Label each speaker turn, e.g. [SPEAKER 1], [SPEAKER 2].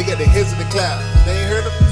[SPEAKER 1] They got their heads in the clouds. They ain't heard of